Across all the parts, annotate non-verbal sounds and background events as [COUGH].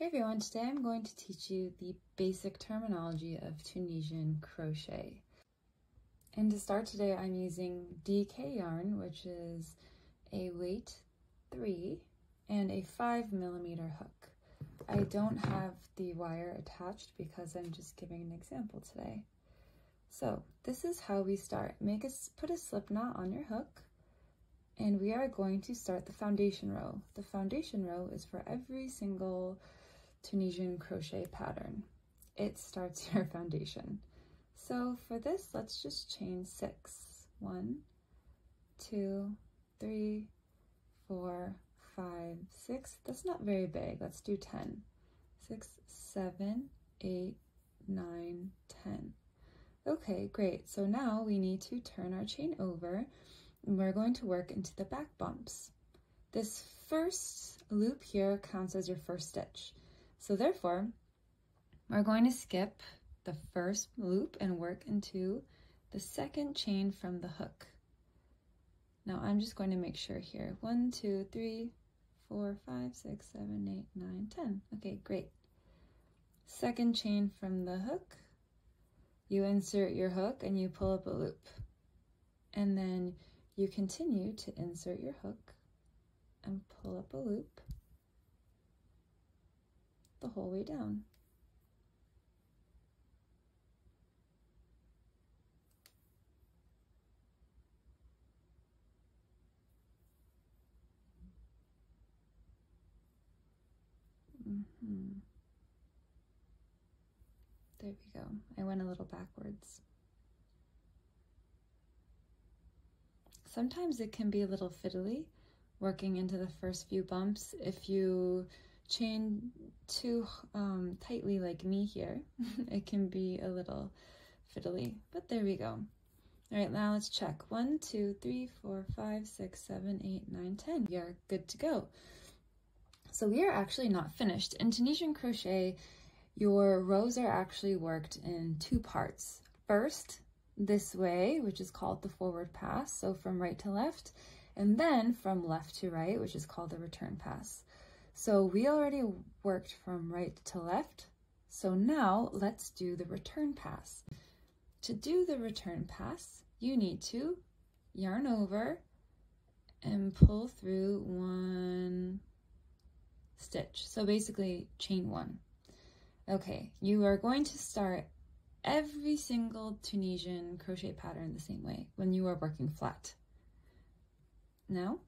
Hey everyone, today I'm going to teach you the basic terminology of Tunisian crochet. And to start today, I'm using DK yarn, which is a weight 3 and a 5 millimeter hook. I don't have the wire attached because I'm just giving an example today. So this is how we start. Make a, put a slip knot on your hook and we are going to start the foundation row. The foundation row is for every single Tunisian crochet pattern. It starts [LAUGHS] your foundation. So for this, let's just chain six. One, two, three, four, five, six. That's not very big. Let's do 10. Six, seven, eight, nine, 10. Okay, great. So now we need to turn our chain over and we're going to work into the back bumps. This first loop here counts as your first stitch. So therefore, we're going to skip the first loop and work into the second chain from the hook. Now I'm just going to make sure here. One, two, three, four, five, six, seven, eight, nine, ten. Okay, great. Second chain from the hook. You insert your hook and you pull up a loop. And then you continue to insert your hook and pull up a loop the whole way down. Mm -hmm. There we go. I went a little backwards. Sometimes it can be a little fiddly working into the first few bumps if you chain too um, tightly like me here, [LAUGHS] it can be a little fiddly, but there we go. All right, now let's check. One, two, three, four, five, six, seven, eight, nine, ten. We are good to go. So we are actually not finished. In Tunisian crochet, your rows are actually worked in two parts. First, this way, which is called the forward pass, so from right to left, and then from left to right, which is called the return pass. So we already worked from right to left. So now let's do the return pass. To do the return pass, you need to yarn over and pull through one stitch. So basically chain one. Okay, you are going to start every single Tunisian crochet pattern the same way when you are working flat. Now,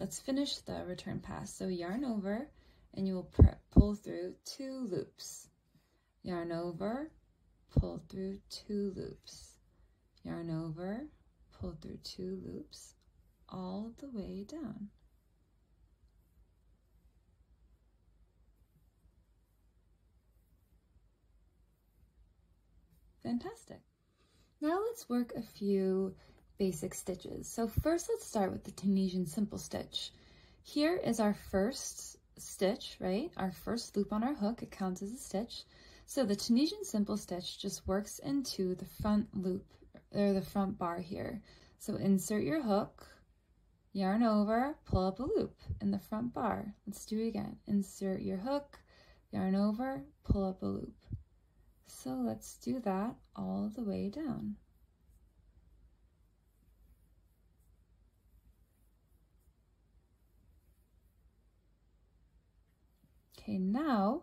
let's finish the return pass. So yarn over and you will pull through two loops. Yarn over, pull through two loops. Yarn over, pull through two loops all the way down. Fantastic. Now let's work a few basic stitches. So first let's start with the Tunisian simple stitch. Here is our first stitch, right? Our first loop on our hook, it counts as a stitch. So the Tunisian simple stitch just works into the front loop, or the front bar here. So insert your hook, yarn over, pull up a loop in the front bar. Let's do it again. Insert your hook, yarn over, pull up a loop. So let's do that all the way down. Okay, now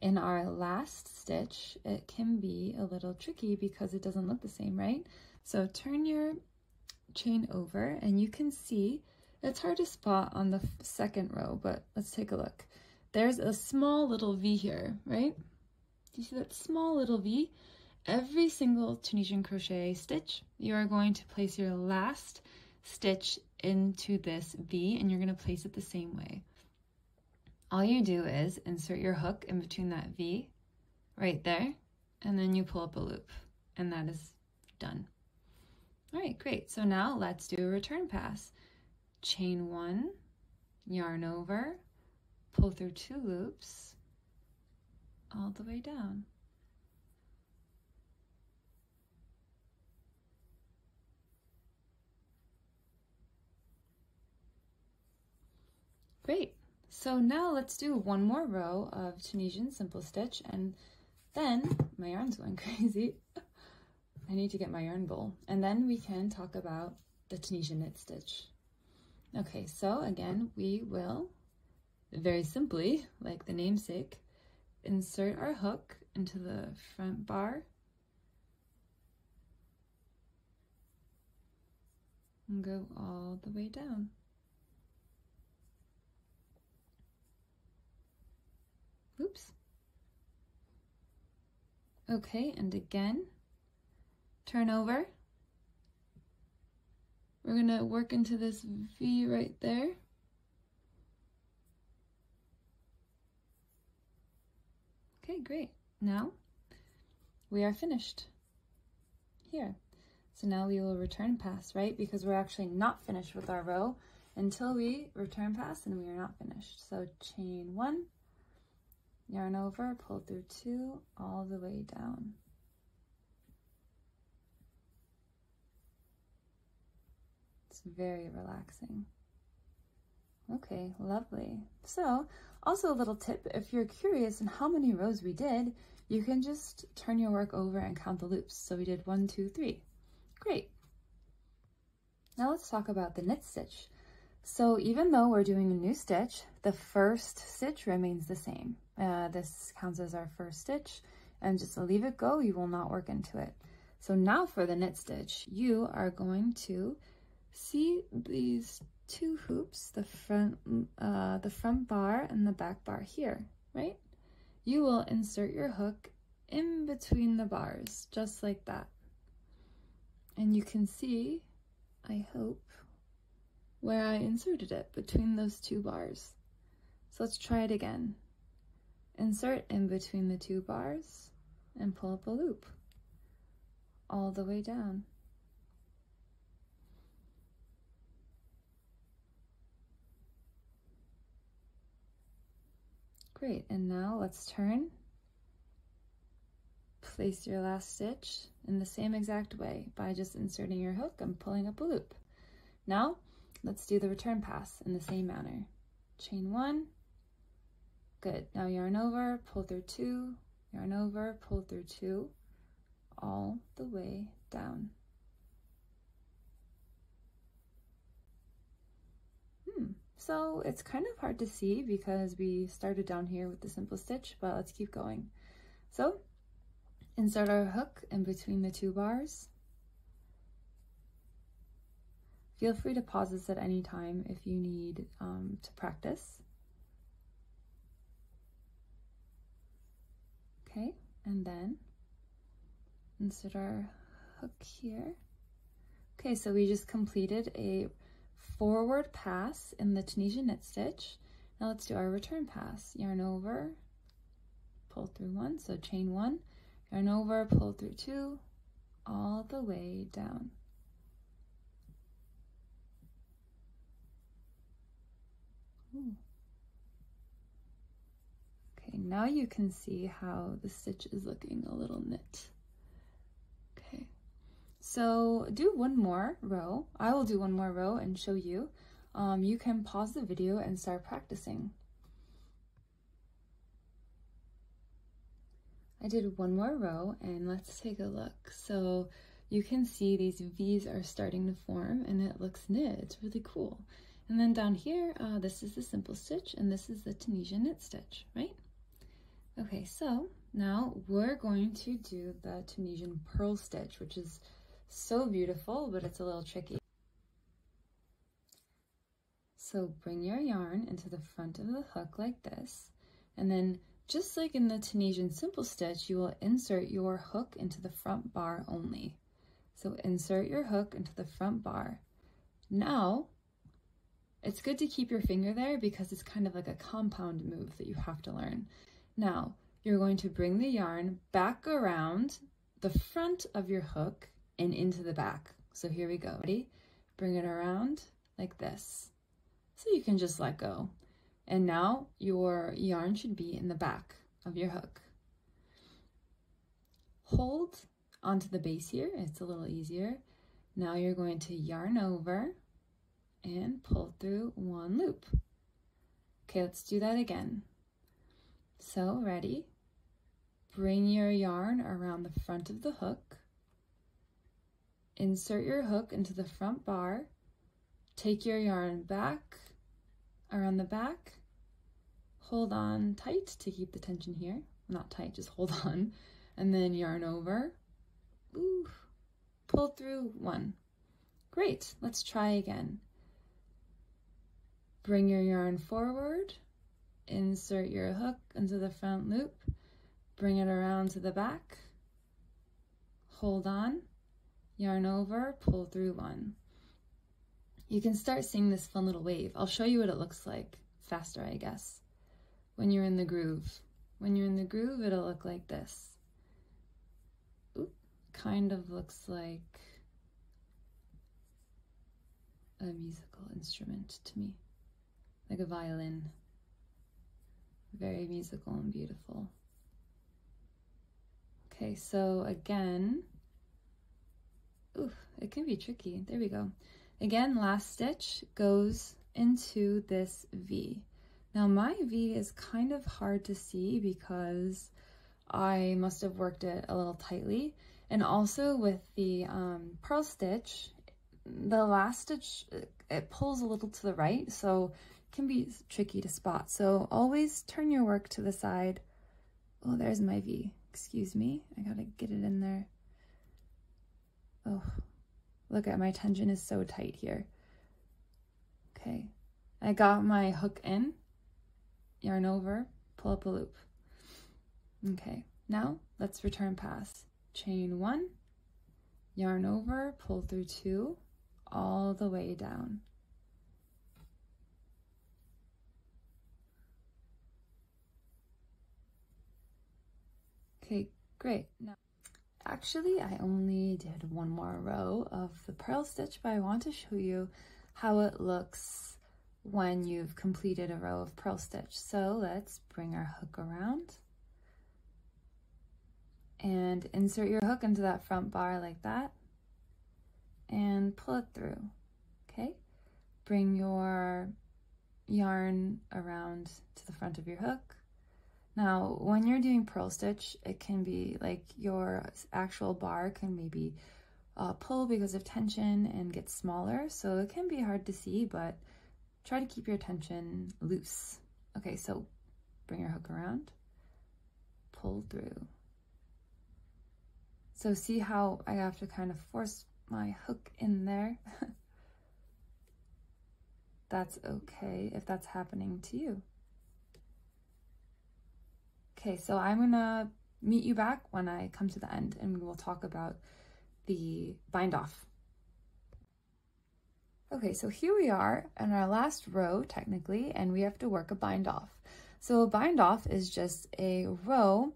in our last stitch, it can be a little tricky because it doesn't look the same, right? So turn your chain over and you can see, it's hard to spot on the second row, but let's take a look. There's a small little V here, right? Do you see that small little V? Every single Tunisian crochet stitch, you are going to place your last stitch into this V and you're going to place it the same way all you do is insert your hook in between that V right there, and then you pull up a loop, and that is done. All right, great. So now let's do a return pass. Chain one, yarn over, pull through two loops, all the way down. Great. So now let's do one more row of Tunisian simple stitch and then my yarn's going [LAUGHS] crazy. I need to get my yarn bowl. And then we can talk about the Tunisian knit stitch. Okay, so again, we will very simply, like the namesake, insert our hook into the front bar and go all the way down. Oops. Okay, and again, turn over. We're gonna work into this V right there. Okay, great. Now we are finished here. So now we will return pass, right? Because we're actually not finished with our row until we return pass and we are not finished. So chain one, yarn over, pull through two, all the way down. It's very relaxing. Okay, lovely. So, also a little tip, if you're curious in how many rows we did, you can just turn your work over and count the loops. So we did one, two, three. Great. Now let's talk about the knit stitch. So even though we're doing a new stitch, the first stitch remains the same. Uh, this counts as our first stitch and just leave it go, you will not work into it. So now for the knit stitch, you are going to see these two hoops, the front, uh, the front bar and the back bar here, right? You will insert your hook in between the bars, just like that. And you can see, I hope, where I inserted it between those two bars. So let's try it again. Insert in between the two bars and pull up a loop all the way down. Great, and now let's turn. Place your last stitch in the same exact way by just inserting your hook and pulling up a loop. Now, let's do the return pass in the same manner. Chain one, good. Now yarn over, pull through two, yarn over, pull through two, all the way down. So it's kind of hard to see because we started down here with the simple stitch, but let's keep going. So insert our hook in between the two bars. Feel free to pause this at any time if you need um, to practice. Okay, and then insert our hook here. Okay, so we just completed a forward pass in the Tunisian knit stitch. Now let's do our return pass. Yarn over, pull through one, so chain one, yarn over, pull through two, all the way down. Ooh. Okay, now you can see how the stitch is looking a little knit. Okay, so do one more row. I will do one more row and show you. Um, you can pause the video and start practicing. I did one more row and let's take a look. So you can see these V's are starting to form and it looks knit. It's really cool. And then down here, uh, this is the simple stitch and this is the Tunisian knit stitch, right? Okay, so now we're going to do the Tunisian purl stitch, which is so beautiful, but it's a little tricky. So bring your yarn into the front of the hook like this, and then just like in the Tunisian simple stitch, you will insert your hook into the front bar only. So insert your hook into the front bar. Now, it's good to keep your finger there because it's kind of like a compound move that you have to learn. Now, you're going to bring the yarn back around the front of your hook and into the back. So here we go. Ready? Bring it around like this. So you can just let go. And now your yarn should be in the back of your hook. Hold onto the base here. It's a little easier. Now you're going to yarn over and pull through one loop. Okay, let's do that again. So, ready? Bring your yarn around the front of the hook. Insert your hook into the front bar. Take your yarn back around the back. Hold on tight to keep the tension here. Not tight, just hold [LAUGHS] on. And then yarn over. Ooh, pull through one. Great, let's try again. Bring your yarn forward, insert your hook into the front loop, bring it around to the back, hold on, yarn over, pull through one. You can start seeing this fun little wave. I'll show you what it looks like faster, I guess, when you're in the groove. When you're in the groove, it'll look like this. Oop, kind of looks like a musical instrument to me like a violin. Very musical and beautiful. Okay, so again, ooh, it can be tricky. There we go. Again, last stitch goes into this V. Now my V is kind of hard to see because I must have worked it a little tightly. And also with the um, purl stitch, the last stitch, it pulls a little to the right. So can be tricky to spot. So always turn your work to the side. Oh, there's my V. Excuse me. I gotta get it in there. Oh, look at my tension is so tight here. Okay, I got my hook in, yarn over, pull up a loop. Okay, now let's return pass. Chain one, yarn over, pull through two, all the way down. Okay, great. Now, actually, I only did one more row of the purl stitch, but I want to show you how it looks when you've completed a row of purl stitch. So let's bring our hook around and insert your hook into that front bar like that and pull it through, okay? Bring your yarn around to the front of your hook now, when you're doing purl stitch, it can be like your actual bar can maybe uh, pull because of tension and get smaller. So it can be hard to see, but try to keep your tension loose. Okay, so bring your hook around, pull through. So see how I have to kind of force my hook in there? [LAUGHS] that's okay if that's happening to you. Okay, so I'm gonna meet you back when I come to the end and we will talk about the bind off. Okay, so here we are in our last row technically, and we have to work a bind off. So a bind off is just a row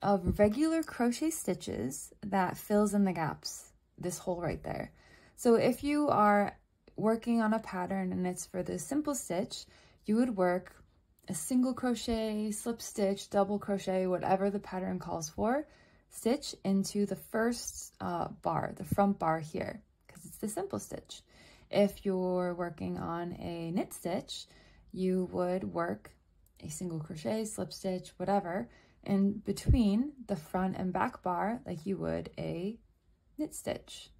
of regular crochet stitches that fills in the gaps, this hole right there. So if you are working on a pattern and it's for the simple stitch, you would work a single crochet, slip stitch, double crochet, whatever the pattern calls for, stitch into the first uh, bar, the front bar here, because it's the simple stitch. If you're working on a knit stitch, you would work a single crochet, slip stitch, whatever, in between the front and back bar like you would a knit stitch.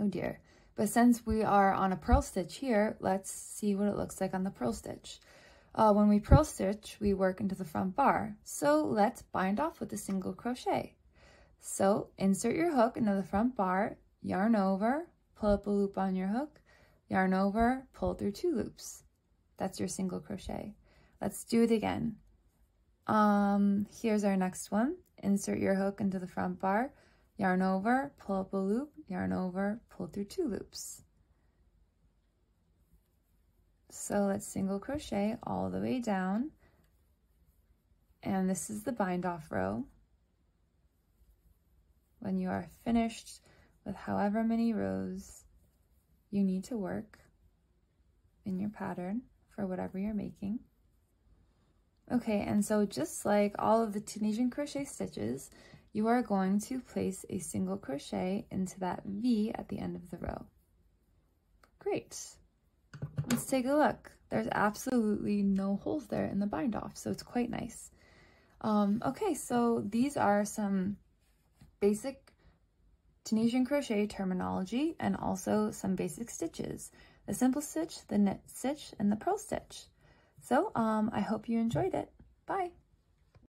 Oh dear. But since we are on a purl stitch here, let's see what it looks like on the purl stitch. Uh, when we purl stitch, we work into the front bar. So let's bind off with a single crochet. So insert your hook into the front bar, yarn over, pull up a loop on your hook, yarn over, pull through two loops. That's your single crochet. Let's do it again. Um, here's our next one. Insert your hook into the front bar, yarn over, pull up a loop, yarn over, pull through two loops. So let's single crochet all the way down. And this is the bind off row. When you are finished with however many rows you need to work in your pattern for whatever you're making. Okay, and so just like all of the Tunisian crochet stitches, you are going to place a single crochet into that V at the end of the row. Great. Let's take a look. there's absolutely no holes there in the bind off, so it's quite nice. Um, okay, so these are some basic Tunisian crochet terminology and also some basic stitches. The simple stitch, the knit stitch, and the purl stitch. So um, I hope you enjoyed it. Bye.